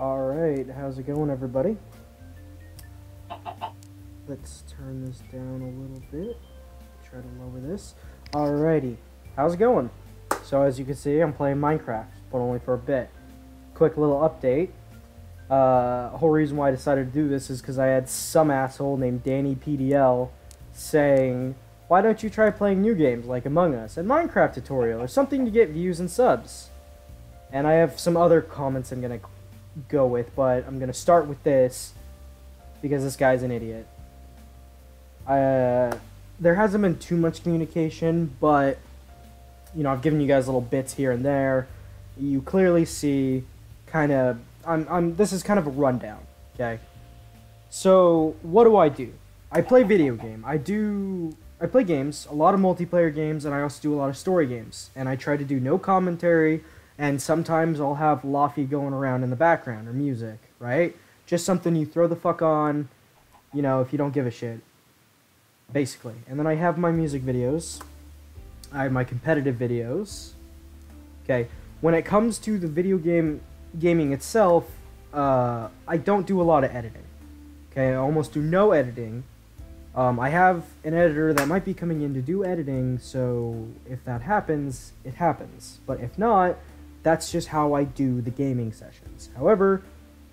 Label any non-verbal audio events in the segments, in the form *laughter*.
Alright, how's it going, everybody? Let's turn this down a little bit. Try to lower this. Alrighty, how's it going? So, as you can see, I'm playing Minecraft, but only for a bit. Quick little update. Uh, whole reason why I decided to do this is because I had some asshole named Dani PDL saying, why don't you try playing new games like Among Us and Minecraft tutorial or something to get views and subs? And I have some other comments I'm gonna go with, but I'm gonna start with this because this guy's an idiot. Uh, there hasn't been too much communication, but you know I've given you guys little bits here and there. You clearly see, kind of. I'm. I'm. This is kind of a rundown. Okay. So what do I do? I play video game. I do. I play games, a lot of multiplayer games, and I also do a lot of story games. And I try to do no commentary and sometimes I'll have Laffy going around in the background or music, right? Just something you throw the fuck on, you know, if you don't give a shit, basically. And then I have my music videos, I have my competitive videos. Okay, when it comes to the video game gaming itself, uh, I don't do a lot of editing. Okay, I almost do no editing. Um, I have an editor that might be coming in to do editing, so if that happens, it happens. But if not, that's just how I do the gaming sessions. However,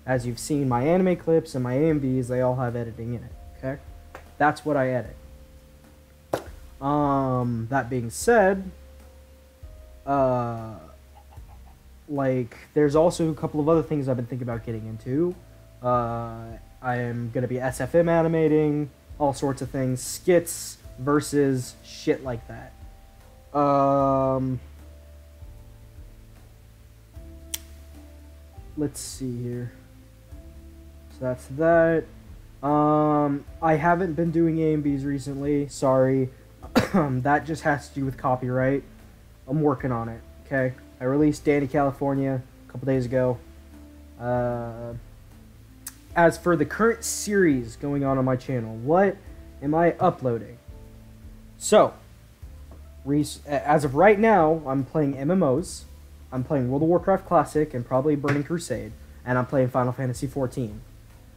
as you've seen my anime clips and my AMVs, they all have editing in it, okay? That's what I edit. Um, that being said, uh, like, there's also a couple of other things I've been thinking about getting into. Uh, I am gonna be SFM animating, all sorts of things, skits versus shit like that. Um, let's see here. So that's that. Um, I haven't been doing AMVs recently. Sorry. *clears throat* that just has to do with copyright. I'm working on it. Okay. I released Dani California a couple days ago. Uh, as for the current series going on on my channel, what am I uploading? So, as of right now, I'm playing MMOs. I'm playing World of Warcraft Classic and probably Burning Crusade, and I'm playing Final Fantasy XIV.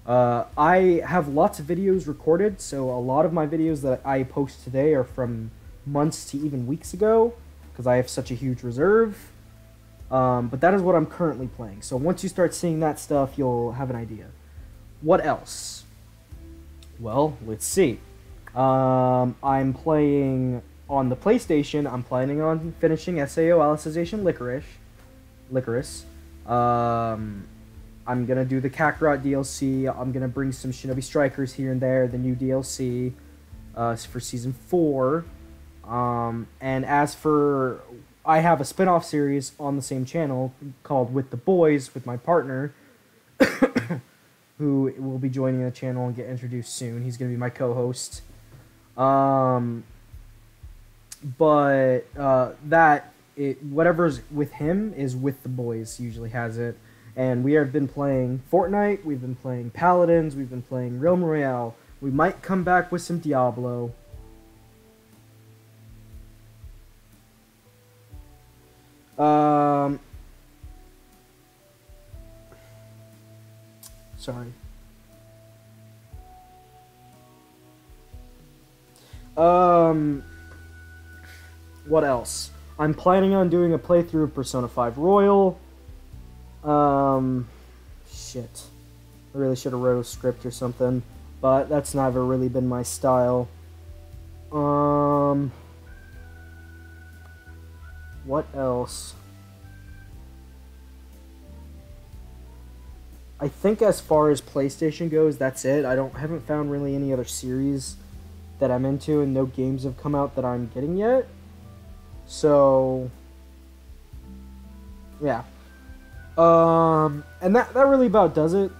Uh, I have lots of videos recorded, so a lot of my videos that I post today are from months to even weeks ago, because I have such a huge reserve. Um, but that is what I'm currently playing. So once you start seeing that stuff, you'll have an idea. What else? Well, let's see. Um, I'm playing on the PlayStation. I'm planning on finishing SAO Alicization Lycoris. Lycoris. Um, I'm gonna do the Kakarot DLC. I'm gonna bring some Shinobi Strikers here and there, the new DLC uh, for season four. Um, and as for, I have a spin-off series on the same channel called With the Boys with my partner, *coughs* who will be joining the channel and get introduced soon. He's gonna be my co-host. Um, but uh, that it whatever's with him is with the boys. Usually has it, and we have been playing Fortnite. We've been playing Paladins. We've been playing Realm Royale. We might come back with some Diablo. Um. Sorry. Um. What else? I'm planning on doing a playthrough of Persona 5 Royal. Um, shit. I really should have wrote a script or something, but that's never really been my style. Um, what else? I think as far as PlayStation goes, that's it. I don't haven't found really any other series that I'm into, and no games have come out that I'm getting yet. So, yeah. Um, and that, that really about does it.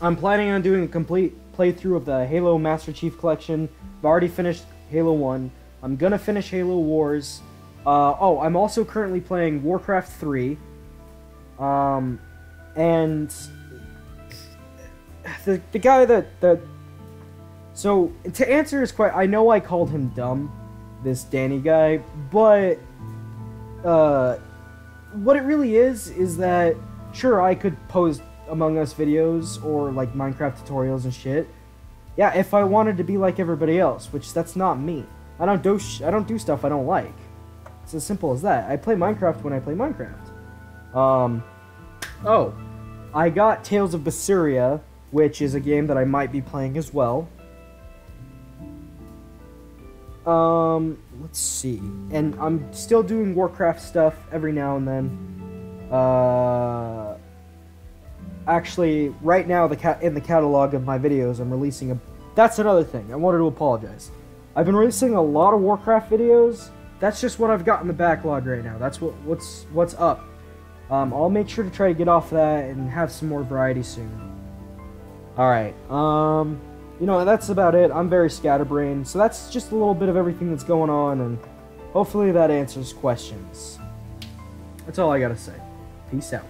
I'm planning on doing a complete playthrough of the Halo Master Chief Collection. I've already finished Halo 1. I'm gonna finish Halo Wars. Uh, oh, I'm also currently playing Warcraft 3. Um, and the, the guy that, that... So, to answer his question, I know I called him dumb this Dani guy, but uh, what it really is is that sure, I could post Among Us videos or like Minecraft tutorials and shit. Yeah, if I wanted to be like everybody else, which that's not me. I don't do I don't do stuff I don't like. It's as simple as that. I play Minecraft when I play Minecraft. Um, oh, I got Tales of Berseria, which is a game that I might be playing as well. Um, let's see. And I'm still doing Warcraft stuff every now and then. Uh, actually, right now, the cat in the catalog of my videos, I'm releasing a. That's another thing. I wanted to apologize. I've been releasing a lot of Warcraft videos. That's just what I've got in the backlog right now. That's what what's what's up. Um, I'll make sure to try to get off that and have some more variety soon. All right. Um you know, that's about it. I'm very scatterbrained, so that's just a little bit of everything that's going on, and hopefully that answers questions. That's all I gotta say. Peace out.